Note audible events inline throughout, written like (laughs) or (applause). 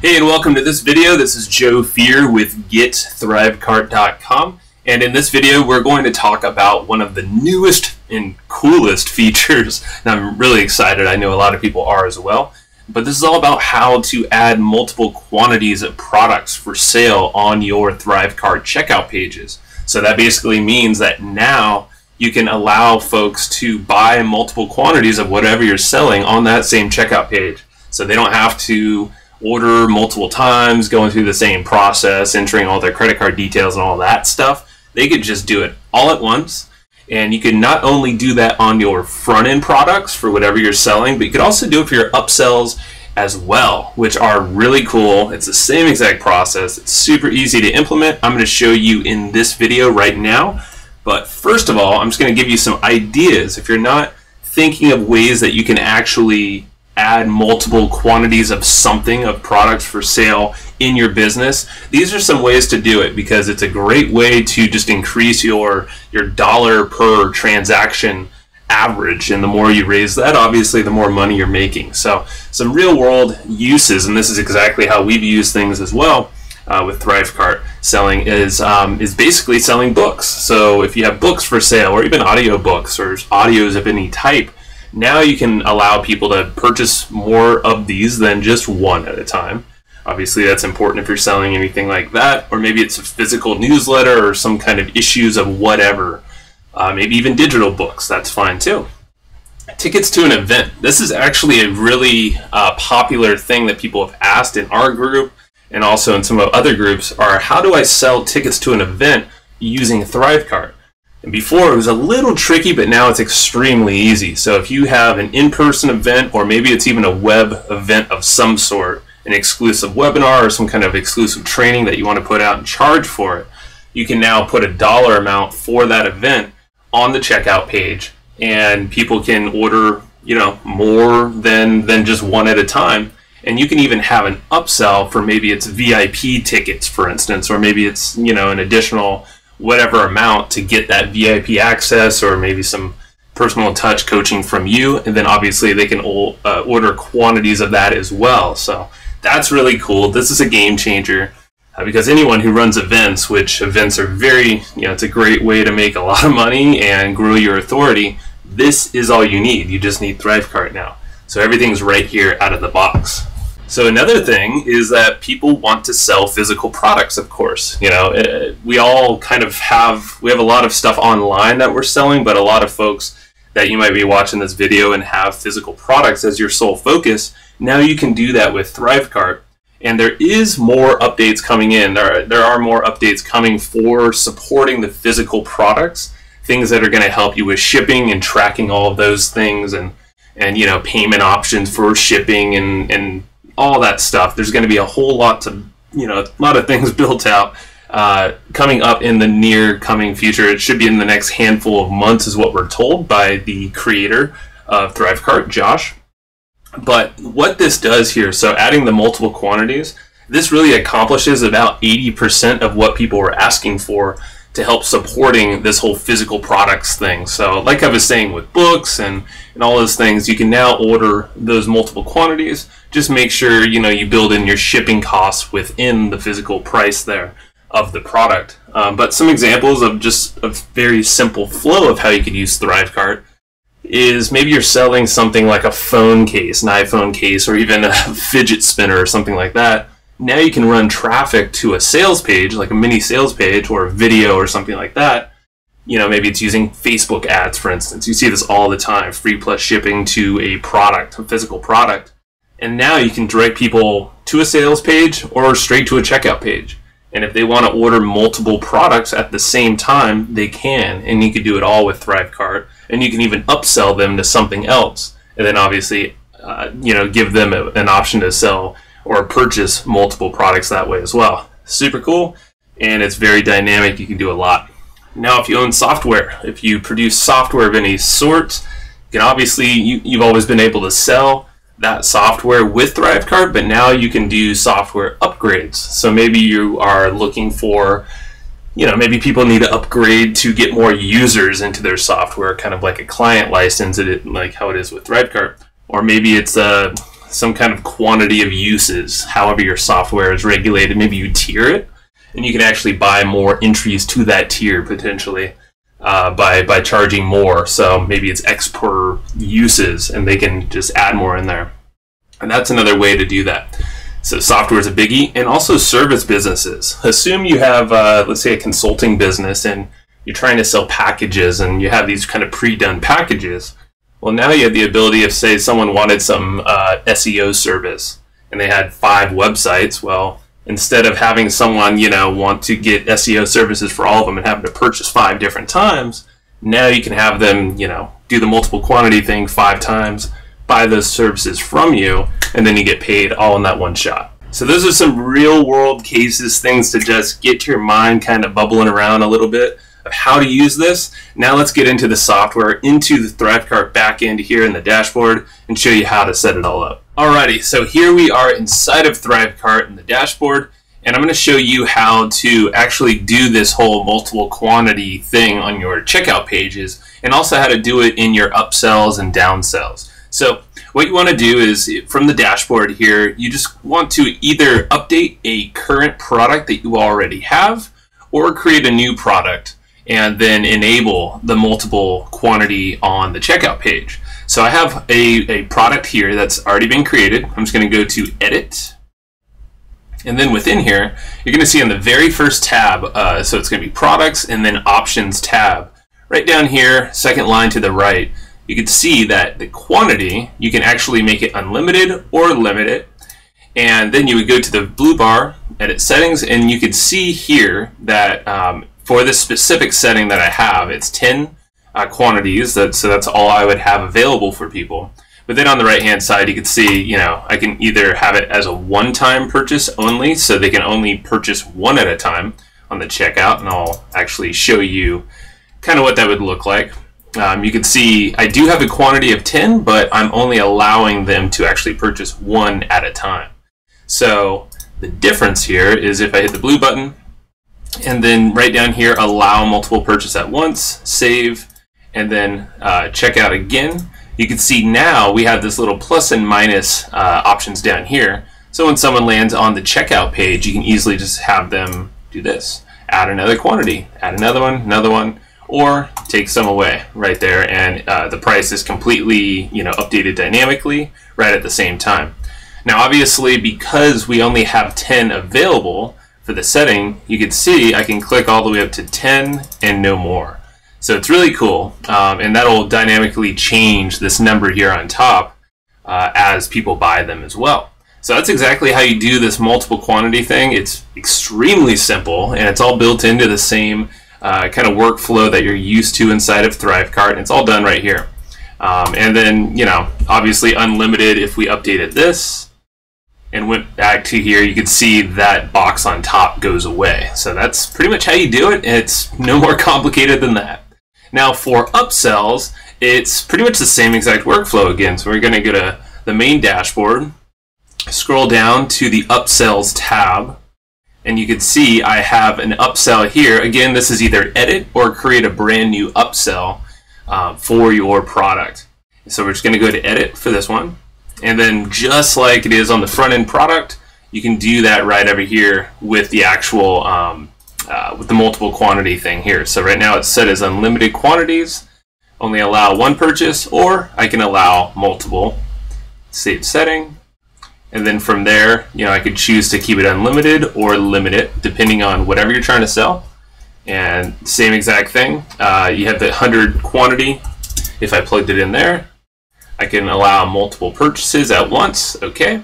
Hey, and welcome to this video. This is Joe Fier with GetThriveCart.com. And in this video, we're going to talk about one of the newest and coolest (laughs) features. And I'm really excited. I know a lot of people are as well. But this is all about how to add multiple quantities of products for sale on your ThriveCart checkout pages. So that basically means that now you can allow folks to buy multiple quantities of whatever you're selling on that same checkout page. So they don't have to order multiple times, going through the same process, entering all their credit card details and all that stuff. They could just do it all at once. And you can not only do that on your front end products for whatever you're selling, but you could also do it for your upsells as well, which are really cool. It's the same exact process. It's super easy to implement. I'm going to show you in this video right now. But first of all, I'm just going to give you some ideas. If you're not thinking of ways that you can actually add multiple quantities of something of products for sale in your business these are some ways to do it because it's a great way to just increase your your dollar per transaction average and the more you raise that obviously the more money you're making so some real world uses and this is exactly how we've used things as well uh, with ThriveCart selling is um, is basically selling books. So if you have books for sale, or even audio books or audios of any type, now you can allow people to purchase more of these than just one at a time. Obviously, that's important if you're selling anything like that, or maybe it's a physical newsletter or some kind of issues of whatever. Uh, maybe even digital books, that's fine too. Tickets to an event. This is actually a really uh, popular thing that people have asked in our group and also in some of other groups are how do I sell tickets to an event using ThriveCart? And before it was a little tricky, but now it's extremely easy. So if you have an in-person event, or maybe it's even a web event of some sort, an exclusive webinar or some kind of exclusive training that you want to put out and charge for it, you can now put a dollar amount for that event on the checkout page, and people can order, you know, more than than just one at a time. And you can even have an upsell for maybe it's VIP tickets, for instance, or maybe it's you know an additional whatever amount to get that VIP access or maybe some personal touch coaching from you. And then obviously they can uh, order quantities of that as well. So that's really cool. This is a game changer. Uh, because anyone who runs events, which events are very, you know, it's a great way to make a lot of money and grow your authority. This is all you need. You just need ThriveCart now. So everything's right here out of the box. So another thing is that people want to sell physical products. Of course, you know eh, we all kind of have we have a lot of stuff online that we're selling, but a lot of folks that you might be watching this video and have physical products as your sole focus. Now you can do that with ThriveCart, and there is more updates coming in. There are, there are more updates coming for supporting the physical products, things that are going to help you with shipping and tracking all of those things and and you know payment options for shipping and and all that stuff. There's going to be a whole lot to, you know, a lot of things (laughs) built out uh, coming up in the near coming future. It should be in the next handful of months, is what we're told by the creator of ThriveCart, Josh. But what this does here, so adding the multiple quantities, this really accomplishes about 80% of what people were asking for to help supporting this whole physical products thing. So, like I was saying with books and, and all those things, you can now order those multiple quantities. Just make sure you know you build in your shipping costs within the physical price there of the product. Um, but some examples of just a very simple flow of how you could use ThriveCart is maybe you're selling something like a phone case, an iPhone case, or even a (laughs) fidget spinner or something like that now you can run traffic to a sales page, like a mini sales page or a video or something like that. You know, maybe it's using Facebook ads, for instance. You see this all the time free plus shipping to a product, a physical product. And now you can direct people to a sales page or straight to a checkout page. And if they want to order multiple products at the same time, they can. And you can do it all with ThriveCart. And you can even upsell them to something else. And then obviously, uh, you know, give them a, an option to sell or purchase multiple products that way as well. Super cool, and it's very dynamic. You can do a lot. Now, if you own software, if you produce software of any sort, you can obviously you, you've always been able to sell that software with ThriveCart, but now you can do software upgrades. So maybe you are looking for, you know, maybe people need to upgrade to get more users into their software, kind of like a client license, it like how it is with ThriveCart, or maybe it's a some kind of quantity of uses, however your software is regulated. Maybe you tier it, and you can actually buy more entries to that tier potentially uh, by by charging more. So maybe it's X per uses, and they can just add more in there. And that's another way to do that. So software is a biggie, and also service businesses. Assume you have, uh, let's say, a consulting business, and you're trying to sell packages, and you have these kind of pre-done packages. Well, now you have the ability of, say, someone wanted some uh, SEO service, and they had five websites. Well, instead of having someone, you know, want to get SEO services for all of them and having to purchase five different times, now you can have them, you know, do the multiple quantity thing five times buy those services from you, and then you get paid all in that one shot. So those are some real world cases, things to just get your mind kind of bubbling around a little bit of how to use this. Now let's get into the software, into the ThriveCart backend here in the dashboard, and show you how to set it all up. Alrighty, so here we are inside of ThriveCart in the dashboard, and I'm going to show you how to actually do this whole multiple quantity thing on your checkout pages, and also how to do it in your upsells and downsells. So what you want to do is from the dashboard here, you just want to either update a current product that you already have or create a new product and then enable the multiple quantity on the checkout page. So I have a, a product here that's already been created. I'm just going to go to edit. And then within here, you're going to see on the very first tab, uh, so it's going to be products and then options tab. Right down here, second line to the right, you can see that the quantity, you can actually make it unlimited or limit it. And then you would go to the blue bar, edit settings, and you can see here that um, for this specific setting that I have, it's 10 uh, quantities, that, so that's all I would have available for people. But then on the right hand side, you can see, you know, I can either have it as a one-time purchase only, so they can only purchase one at a time on the checkout, and I'll actually show you kind of what that would look like. Um, you can see I do have a quantity of 10, but I'm only allowing them to actually purchase one at a time. So the difference here is if I hit the blue button and then right down here, allow multiple purchase at once, save, and then uh, check out again, you can see now we have this little plus and minus uh, options down here. So when someone lands on the checkout page, you can easily just have them do this. Add another quantity, add another one, another one, or take some away right there and uh, the price is completely you know updated dynamically right at the same time now obviously because we only have 10 available for the setting you can see I can click all the way up to 10 and no more. So it's really cool um, and that'll dynamically change this number here on top uh, as people buy them as well. So that's exactly how you do this multiple quantity thing. It's extremely simple and it's all built into the same uh, kind of workflow that you're used to inside of ThriveCart, and it's all done right here. Um, and then, you know, obviously unlimited, if we updated this and went back to here, you can see that box on top goes away. So that's pretty much how you do it. It's no more (laughs) complicated than that. Now for upsells, it's pretty much the same exact workflow again. So we're going to go to the main dashboard, scroll down to the upsells tab, and you can see I have an upsell here. Again, this is either edit or create a brand new upsell uh, for your product. So we're just going to go to edit for this one. And then just like it is on the front end product, you can do that right over here with the actual, um, uh, with the multiple quantity thing here. So right now it's set as unlimited quantities, only allow one purchase, or I can allow multiple. Save setting, and then from there, you know, I could choose to keep it unlimited or limit it, depending on whatever you're trying to sell. And same exact thing. Uh, you have the 100 quantity. If I plugged it in there, I can allow multiple purchases at once. Okay.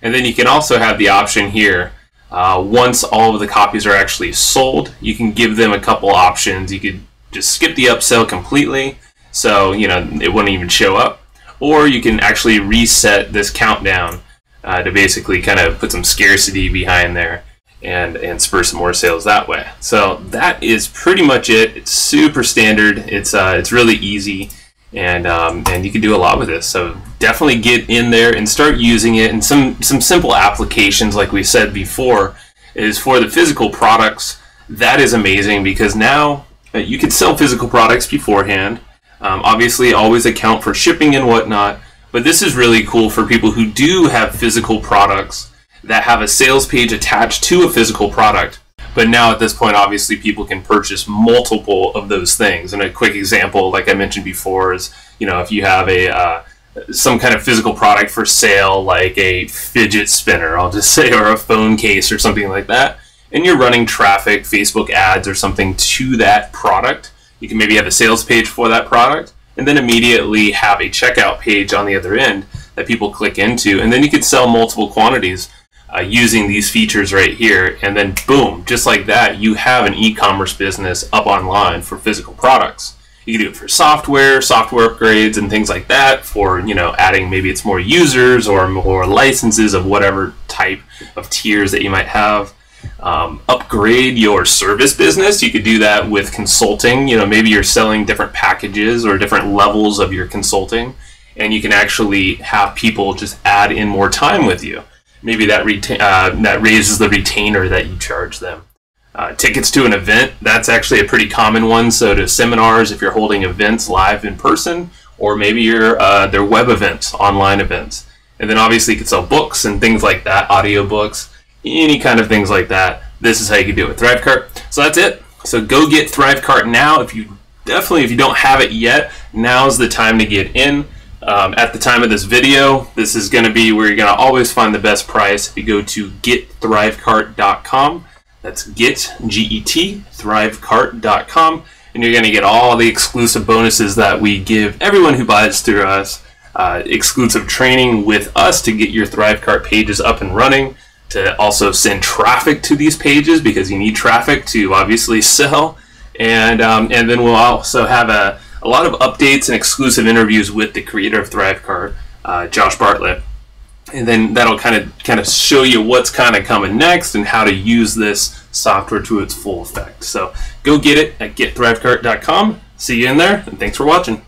And then you can also have the option here. Uh, once all of the copies are actually sold, you can give them a couple options. You could just skip the upsell completely, so you know it wouldn't even show up, or you can actually reset this countdown uh, to basically kind of put some scarcity behind there and and spur some more sales that way. So that is pretty much it. It's super standard. It's uh, it's really easy, and um, and you can do a lot with this. So definitely get in there and start using it. And some some simple applications, like we said before, is for the physical products. That is amazing because now uh, you can sell physical products beforehand. Um, obviously, always account for shipping and whatnot But this is really cool for people who do have physical products that have a sales page attached to a physical product. But now at this point, obviously, people can purchase multiple of those things. And a quick example, like I mentioned before, is you know if you have a uh, some kind of physical product for sale, like a fidget spinner, I'll just (laughs) say, or a phone case or something like that, and you're running traffic, Facebook ads or something to that product, you can maybe have a sales page for that product, and then immediately have a checkout page on the other end that people click into, and then you could sell multiple quantities uh, using these features right here, and then boom, just like that, you have an e-commerce business up online for physical products. You can do it for software, software upgrades, and things like that. For you know, adding maybe it's more users or more licenses of whatever type of tiers that you might have. Um, upgrade your service business. You could do that with consulting. You know, maybe you're selling different packages or different levels of your consulting, and you can actually have people just add in more time with you. Maybe that reta- uh, that raises the retainer that you charge them. Uh, tickets to an event, that's actually a pretty common one. So to seminars, if you're holding events live in person, or maybe you're uh, their web events, online events. And then obviously you could sell books and things like that, audiobooks, any kind of things like that. This is how you can do it with ThriveCart. So that's it. So go get ThriveCart now. If you definitely, if you don't have it yet, now's the time to get in. Um, at the time of this video, this is going to be where you're going to always find the best price. If you go to getthrivecart.com, that's get, G-E-T, thrivecart.com, and you're going to get all the exclusive bonuses that we give everyone who buys through us. Uh, exclusive training with us to get your ThriveCart pages up and running, to also send traffic to these pages because you need traffic to obviously (laughs) sell, and um, and then we'll also have a, a lot of updates and exclusive interviews with the creator of ThriveCart, uh, Josh Bartlett and then that'll kind of kind of show you what's kind of coming next and how to use this software to its full effect. So go get it at getthrivecart.com. See you in there, and thanks for watching.